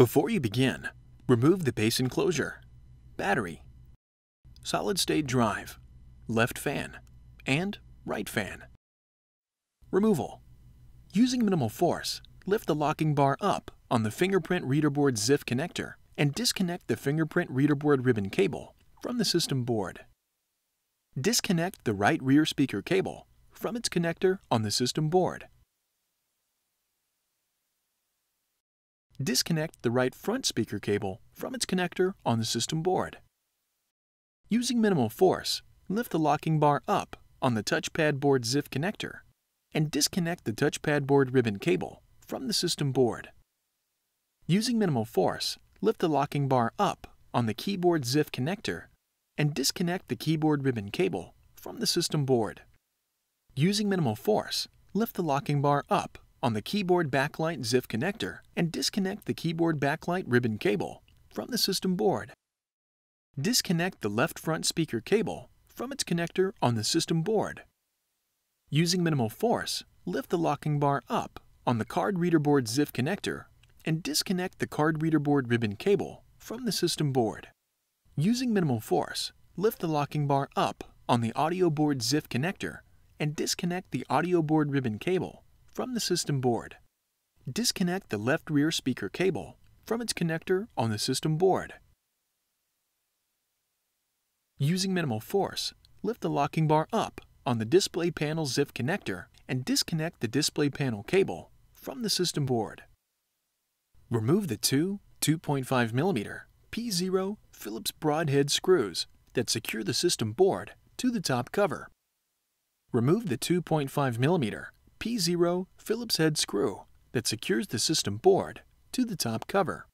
Before you begin, remove the base enclosure, battery, solid-state drive, left fan, and right fan. Removal. Using minimal force, lift the locking bar up on the fingerprint reader board ZIF connector and disconnect the fingerprint reader board ribbon cable from the system board. Disconnect the right rear speaker cable from its connector on the system board. Disconnect the right front speaker cable from its connector on the system board. Using minimal force, lift the locking bar up on the touchpad board ZIF connector and disconnect the touchpad board ribbon cable from the system board. Using minimal force, lift the locking bar up on the keyboard ZIF connector and disconnect the keyboard ribbon cable from the system board. Using minimal force, lift the locking bar up on the keyboard backlight ZIF connector and disconnect the keyboard backlight ribbon cable from the system board. Disconnect the left front speaker cable from its connector on the system board. Using minimal force, lift the locking bar up on the card reader board ZIF connector and disconnect the card reader board ribbon cable from the system board. Using minimal force, lift the locking bar up on the audio board ZIF connector and disconnect the audio board ribbon cable from the system board. Disconnect the left rear speaker cable from its connector on the system board. Using minimal force, lift the locking bar up on the display panel ZIF connector and disconnect the display panel cable from the system board. Remove the two 2.5mm P0 Phillips broadhead screws that secure the system board to the top cover. Remove the 2.5mm P0 Phillips head screw that secures the system board to the top cover.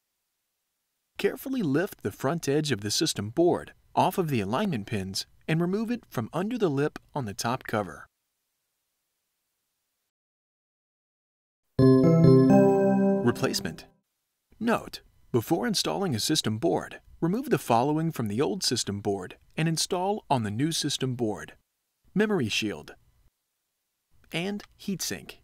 Carefully lift the front edge of the system board off of the alignment pins and remove it from under the lip on the top cover. Replacement Note, before installing a system board, remove the following from the old system board and install on the new system board. Memory shield and heatsink.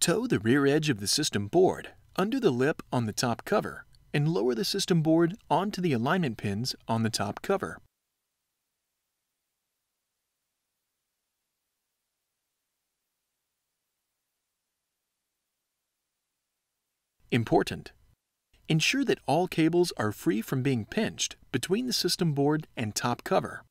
Toe the rear edge of the system board under the lip on the top cover and lower the system board onto the alignment pins on the top cover. Important. Ensure that all cables are free from being pinched between the system board and top cover.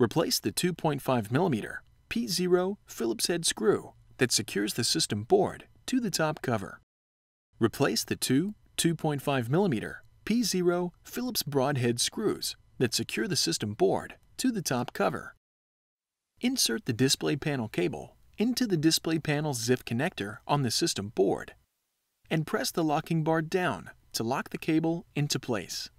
Replace the 2.5mm P0 Phillips head screw that secures the system board to the top cover. Replace the two 2.5mm P0 Phillips broadhead screws that secure the system board to the top cover. Insert the display panel cable into the display panel ZIF connector on the system board and press the locking bar down to lock the cable into place.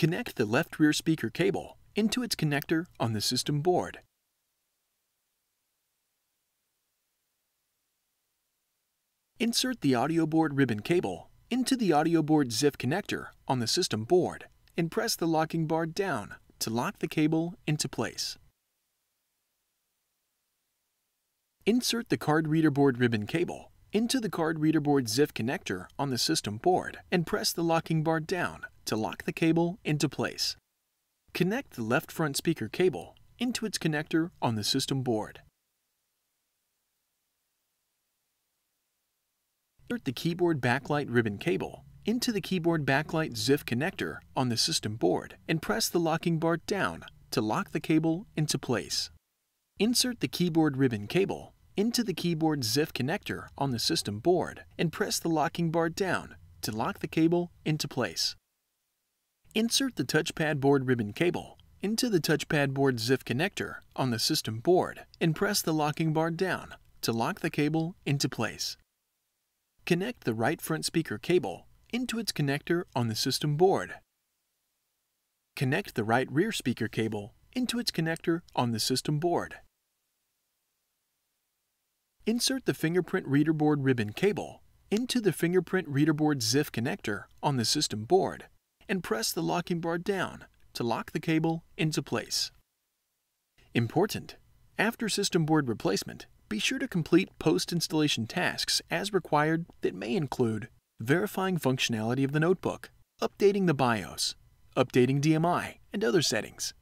Connect the left rear speaker cable into its connector on the system board. Insert the audio board ribbon cable into the audio board ZIF connector on the system board and press the locking bar down to lock the cable into place. Insert the card reader board ribbon cable into the card reader board ZIF connector on the system board and press the locking bar down to lock the cable into place. Connect the left front speaker cable into its connector on the system board. Insert the keyboard backlight ribbon cable into the keyboard backlight ZIF connector on the system board and press the locking bar down to lock the cable into place. Insert the keyboard ribbon cable into the keyboard ZIF connector on the system board and press the locking bar down to lock the cable into place. Insert the touchpad board ribbon cable into the touchpad board ZIF connector on the system board and press the locking bar down to lock the cable into place. Connect the right front speaker cable into its connector on the system board. Connect the right rear speaker cable into its connector on the system board. Insert the fingerprint reader board ribbon cable into the fingerprint reader board ZIF connector on the system board and press the locking bar down to lock the cable into place. Important! After system board replacement, be sure to complete post-installation tasks as required that may include verifying functionality of the notebook, updating the BIOS, updating DMI, and other settings,